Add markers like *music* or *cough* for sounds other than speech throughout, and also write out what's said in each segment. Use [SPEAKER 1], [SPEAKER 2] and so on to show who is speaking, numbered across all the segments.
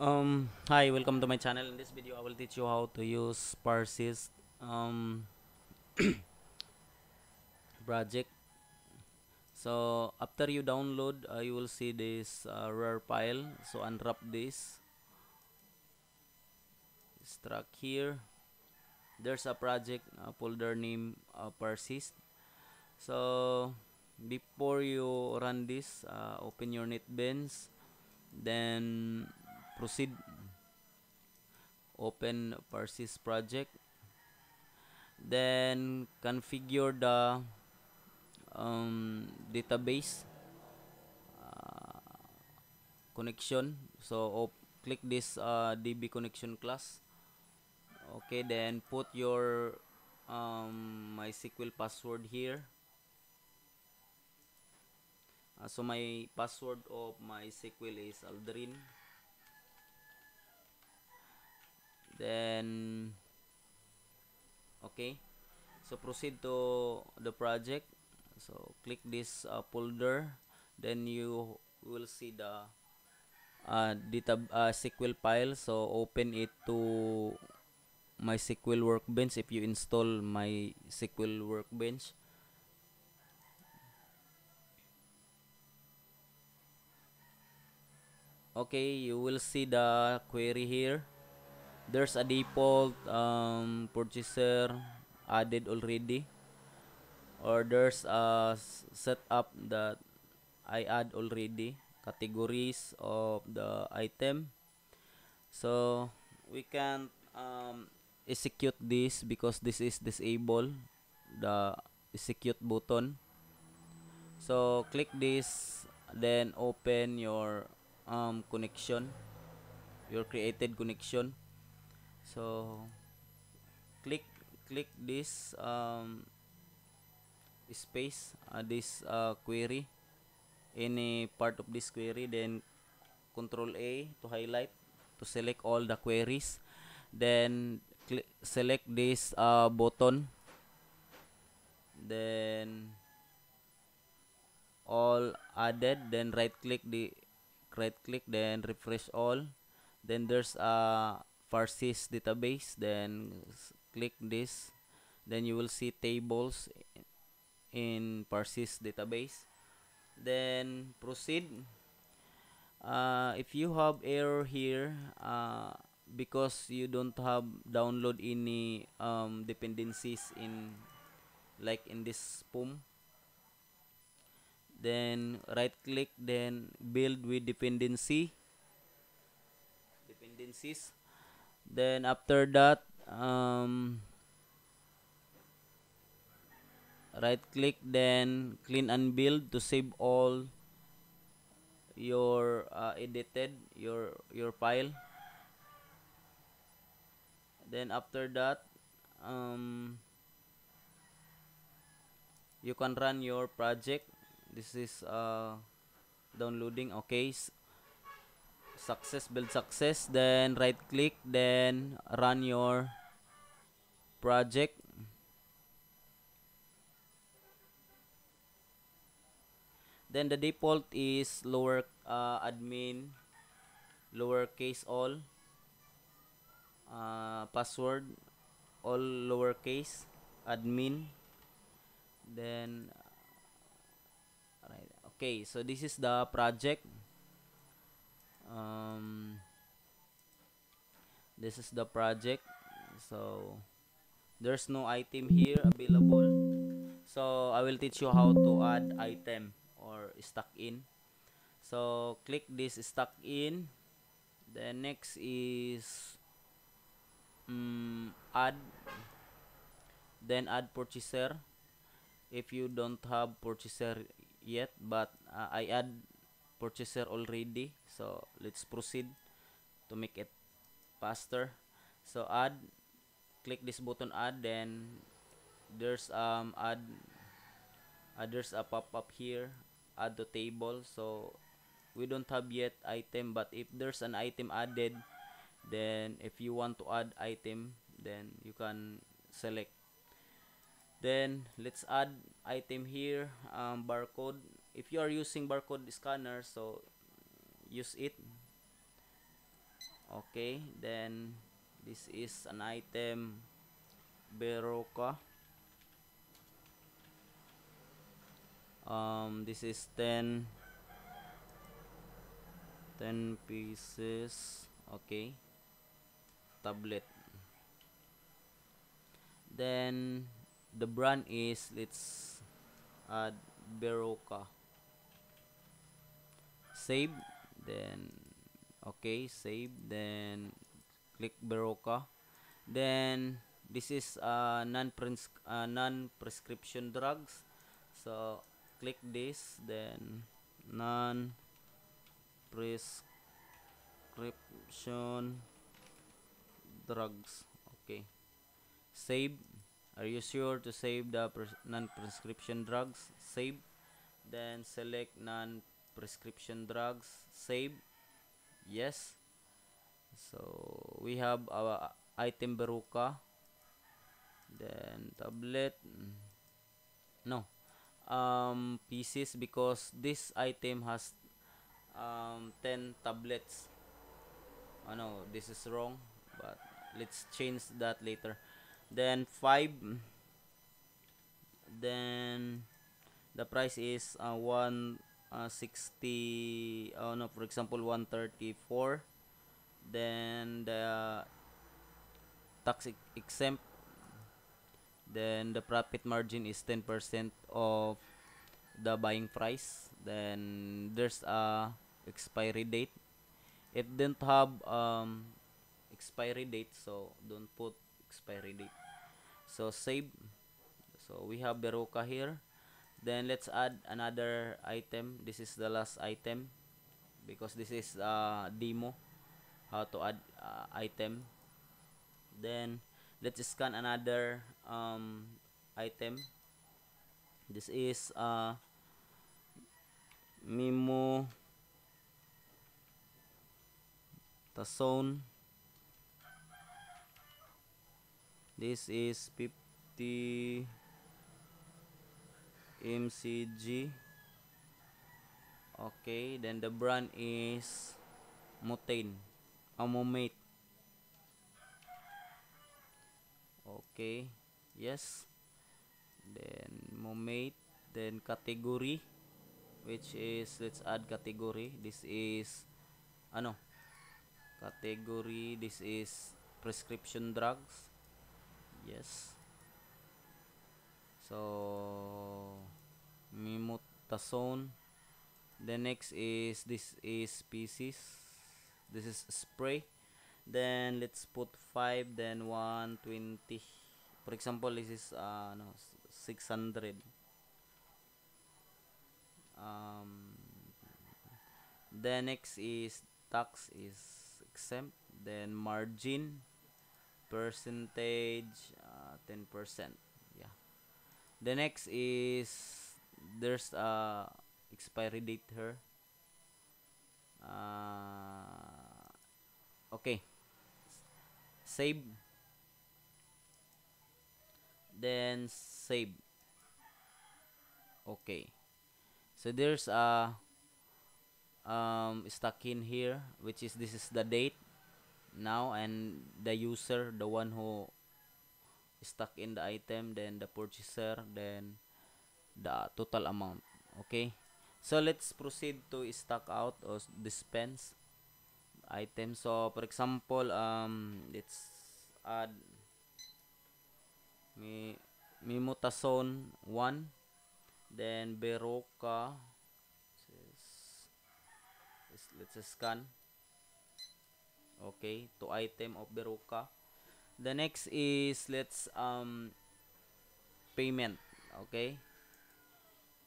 [SPEAKER 1] Um, hi, welcome to my channel. In this video, I will teach you how to use Parsys um, *coughs* project. So after you download, uh, you will see this uh, RAR file. So unwrap this. Extract here. There's a project uh, folder name uh. So before you run this, uh, open your NetBeans. Then proceed. Open Parsys project. Then configure the um, database uh, connection. So click this uh, db connection class. Okay then put your um, mysql password here. Uh, so my password of mysql is aldrin then okay. So proceed to the project. So click this uh, folder. Then you will see the uh, data uh, SQL file. So open it to MySQL workbench if you install MySQL workbench. Okay you will see the query here there's a default um, purchaser added already. Or there's a setup that I add already. Categories of the item. So we can um, execute this because this is disabled the execute button. So click this then open your um, connection. Your created connection so click click this um, space uh, this uh, query any part of this query then control A to highlight to select all the queries then select this uh, button then all added then right click the right click then refresh all then there's a Parsys database then click this. Then you will see tables in Parsys database. Then proceed. Uh, if you have error here uh, because you don't have download any um, dependencies in like in this POM then right click then build with dependency dependencies then after that um, right click then clean and build to save all your uh, edited your your file. Then after that um, you can run your project. This is uh, downloading okay success build success then right click then run your project. Then the default is lower uh, admin lowercase all uh, password all lowercase admin then right okay so this is the project um, this is the project. So there's no item here available. So I will teach you how to add item or stack in. So click this stack in. Then next is um, add. Then add purchaser. If you don't have purchaser yet but uh, I add purchaser already. So let's proceed to make it faster. So add click this button add then there's um add uh, there's a pop-up here add to table. So we don't have yet item but if there's an item added then if you want to add item then you can select. Then let's add item here um, barcode if you are using barcode scanner so use it. Okay then this is an item Berocca um this is 10 10 pieces okay tablet. Then the brand is let's add Berocca save then okay save then click Berocca then this is uh, non uh, non prescription drugs. So click this then non prescription drugs. Okay. Save. Are you sure to save the pres non-prescription drugs? Save. Then select non-prescription drugs save yes. So we have our item Berocca then tablet. No. Um, pieces because this item has um, 10 tablets. Oh no this is wrong but let's change that later. Then 5 then the price is uh, 160 uh, oh no for example 134 then the tax exempt then the profit margin is 10% of the buying price. Then there's a expiry date. It didn't have um, expiry date so don't put expiry date. So save. So we have Berocca here then let's add another item. This is the last item because this is a demo how to add uh, item. Then let's scan another um, item. This is uh, Mimo Tason. This is 50 MCG okay then the brand is Mutane Amomate okay yes. Then momate then category which is let's add category this is ano? Category this is prescription drugs. Yes. So mometasone the next is this is species. This is spray. Then let's put 5 then 120 for example this is uh, no, 600 um, the next is tax is exempt. Then margin percentage uh, 10% yeah. The next is there's a expiry date here uh, okay. Save. Then save. Okay. So there's a um, stuck in here which is this is the date now and the user the one who stuck in the item then the purchaser then the total amount okay? So let's proceed to stock out or dispense item so for example um let's add mi mimotasone 1 then beroka let's scan okay to item of beroka the next is let's um payment okay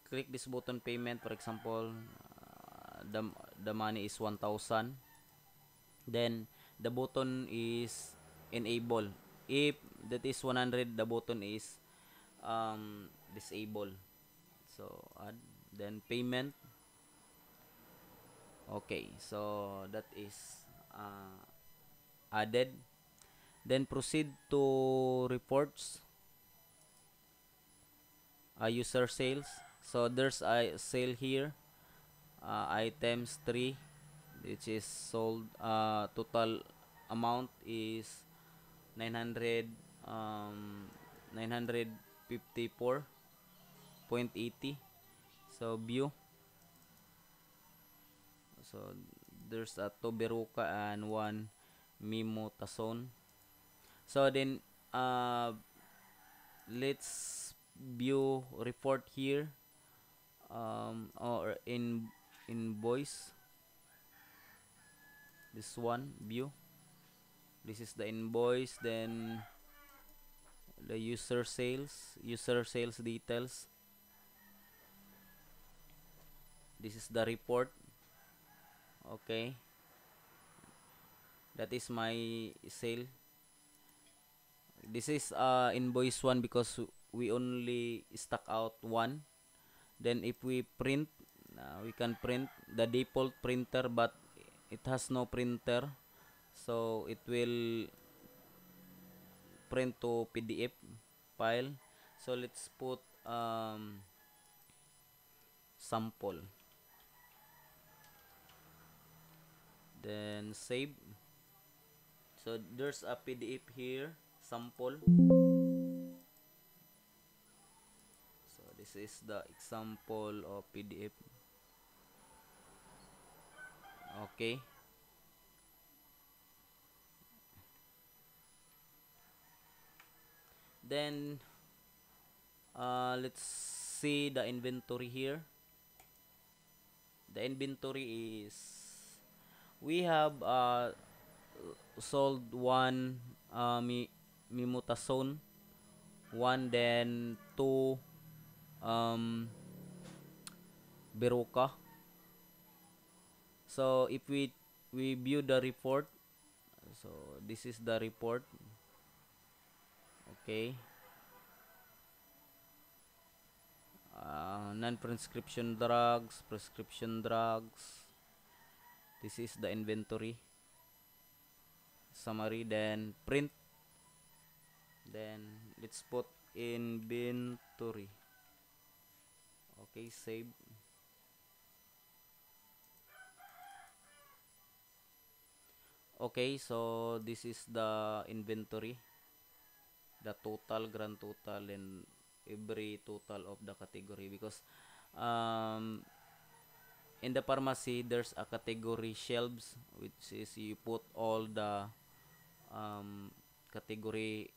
[SPEAKER 1] click this button payment for example uh, the the money is 1000 then the button is enable. If that is 100 the button is um, disable. So add then payment. Okay so that is uh, added. Then proceed to reports. Uh, user sales so there's a sale here. Uh, items 3 which is sold uh, total amount is 900 um 954.80 so view. So there's a Toberuka and one Mometasone. So then uh let's view report here um or in invoice this one view. This is the invoice then the user sales user sales details. This is the report. Okay. That is my sale. This is uh invoice one because we only stuck out one then if we print uh, we can print the default printer but it has no printer. So it will print to PDF file. So let's put um, sample. Then save. So there's a PDF here sample this is the example of PDF okay. Then uh, let's see the inventory here. The inventory is we have uh, sold one uh, mi mometasone one then two um, Berocca so if we we view the report so this is the report. Okay. Uh, non-prescription drugs prescription drugs. This is the inventory. Summary then print. Then let's put inventory okay save. Okay so this is the inventory. The total grand total and every total of the category. Because um, in the pharmacy there's a category shelves which is you put all the um, category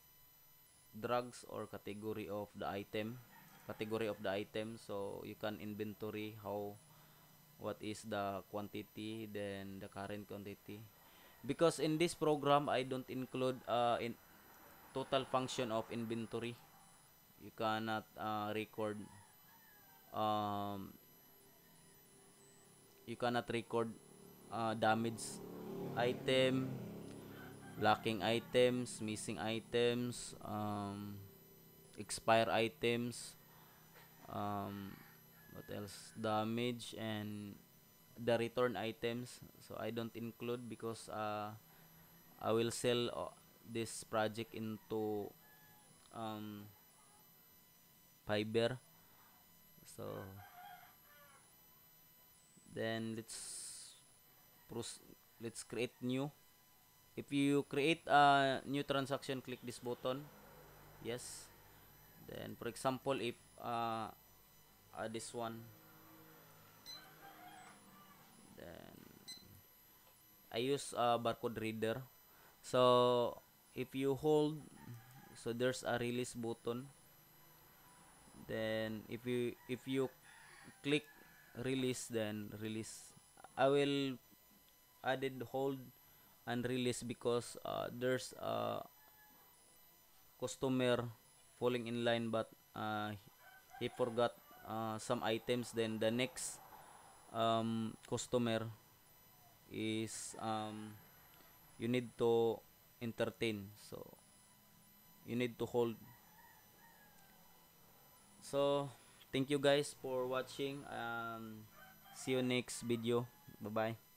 [SPEAKER 1] drugs or category of the item category of the item. So you can inventory how what is the quantity then the current quantity. Because in this program I don't include uh, in total function of inventory. You cannot uh, record um, you cannot record uh, damage item lacking items missing items um, expire items um, what else? Damage and the return items. So I don't include because uh, I will sell uh, this project into um, Fiverr so then let's let's create new. If you create a new transaction click this button. Yes then for example if uh, uh, this one then I use a barcode reader. So if you hold so there's a release button. Then if you if you click release then release. I will added hold and release because uh, there's a customer falling in line but uh, he forgot uh, some items. Then the next um, customer is um, you need to entertain. So you need to hold. So thank you guys for watching um, see you next video. Bye bye